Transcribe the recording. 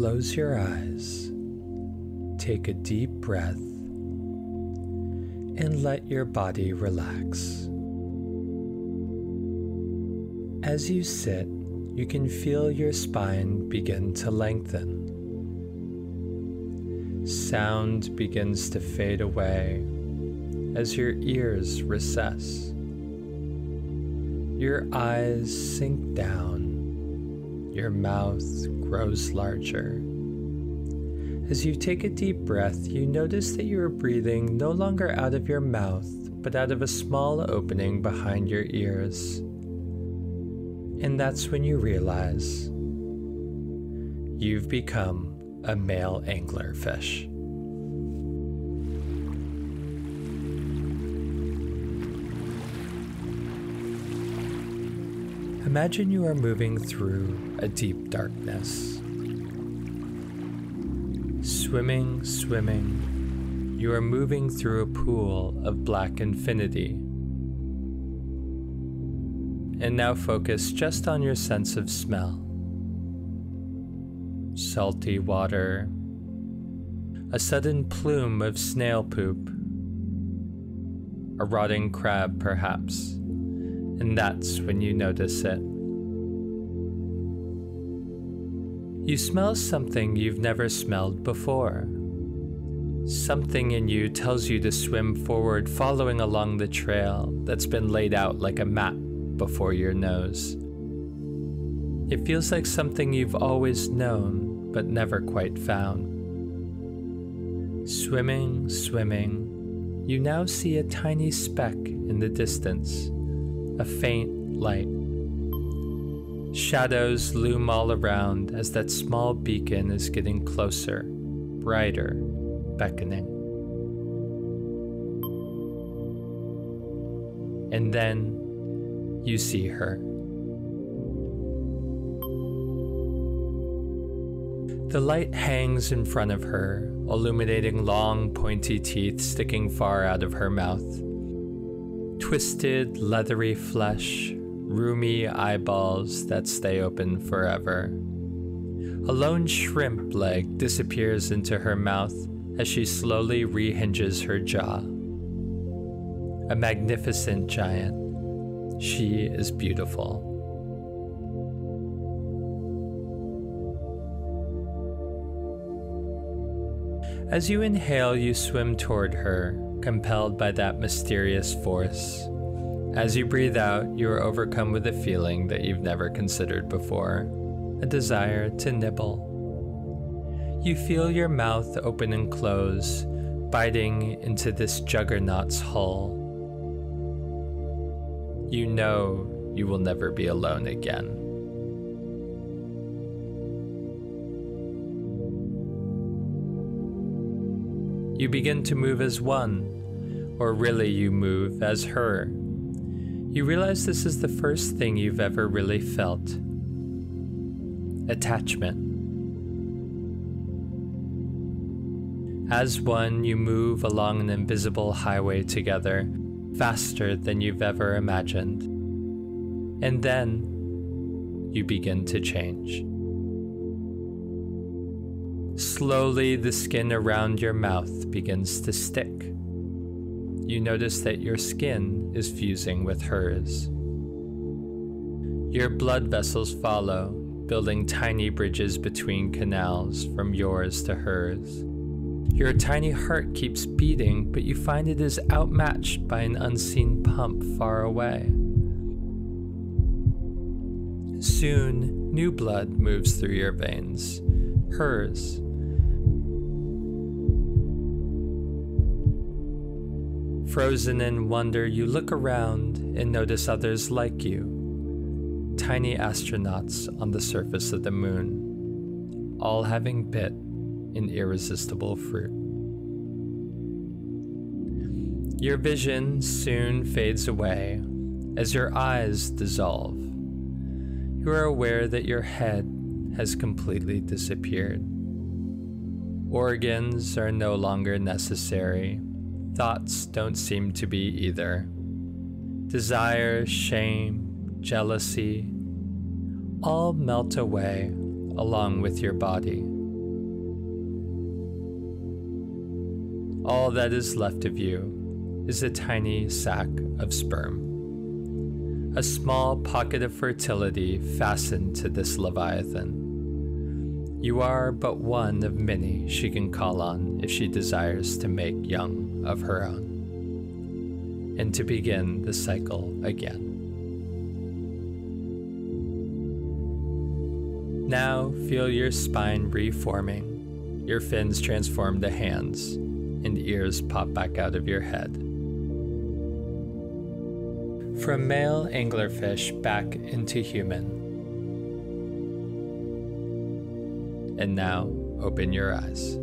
Close your eyes, take a deep breath, and let your body relax. As you sit, you can feel your spine begin to lengthen. Sound begins to fade away as your ears recess. Your eyes sink down, your mouth grows larger. As you take a deep breath, you notice that you are breathing no longer out of your mouth, but out of a small opening behind your ears. And that's when you realize you've become a male anglerfish. Imagine you are moving through a deep darkness. Swimming, swimming, you are moving through a pool of black infinity. And now focus just on your sense of smell. Salty water, a sudden plume of snail poop, a rotting crab perhaps and that's when you notice it. You smell something you've never smelled before. Something in you tells you to swim forward, following along the trail that's been laid out like a map before your nose. It feels like something you've always known but never quite found. Swimming, swimming, you now see a tiny speck in the distance a faint light. Shadows loom all around as that small beacon is getting closer, brighter, beckoning. And then you see her. The light hangs in front of her, illuminating long, pointy teeth sticking far out of her mouth twisted, leathery flesh, roomy eyeballs that stay open forever. A lone shrimp leg disappears into her mouth as she slowly rehinges her jaw. A magnificent giant, she is beautiful. As you inhale, you swim toward her, compelled by that mysterious force. As you breathe out, you are overcome with a feeling that you've never considered before a desire to nibble. You feel your mouth open and close, biting into this juggernaut's hull. You know you will never be alone again. You begin to move as one, or really you move as her. You realize this is the first thing you've ever really felt attachment. As one, you move along an invisible highway together, faster than you've ever imagined. And then you begin to change. Slowly, the skin around your mouth begins to stick. You notice that your skin is fusing with hers. Your blood vessels follow, building tiny bridges between canals from yours to hers. Your tiny heart keeps beating, but you find it is outmatched by an unseen pump far away. Soon, new blood moves through your veins, hers Frozen in wonder, you look around and notice others like you tiny astronauts on the surface of the moon, all having bit an irresistible fruit. Your vision soon fades away as your eyes dissolve. You are aware that your head has completely disappeared. Organs are no longer necessary. Thoughts don't seem to be either. Desire, shame, jealousy, all melt away along with your body. All that is left of you is a tiny sac of sperm, a small pocket of fertility fastened to this leviathan. You are but one of many she can call on if she desires to make young of her own, and to begin the cycle again. Now feel your spine reforming, your fins transform to hands, and ears pop back out of your head. From male anglerfish back into human. And now open your eyes.